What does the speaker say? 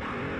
Yeah.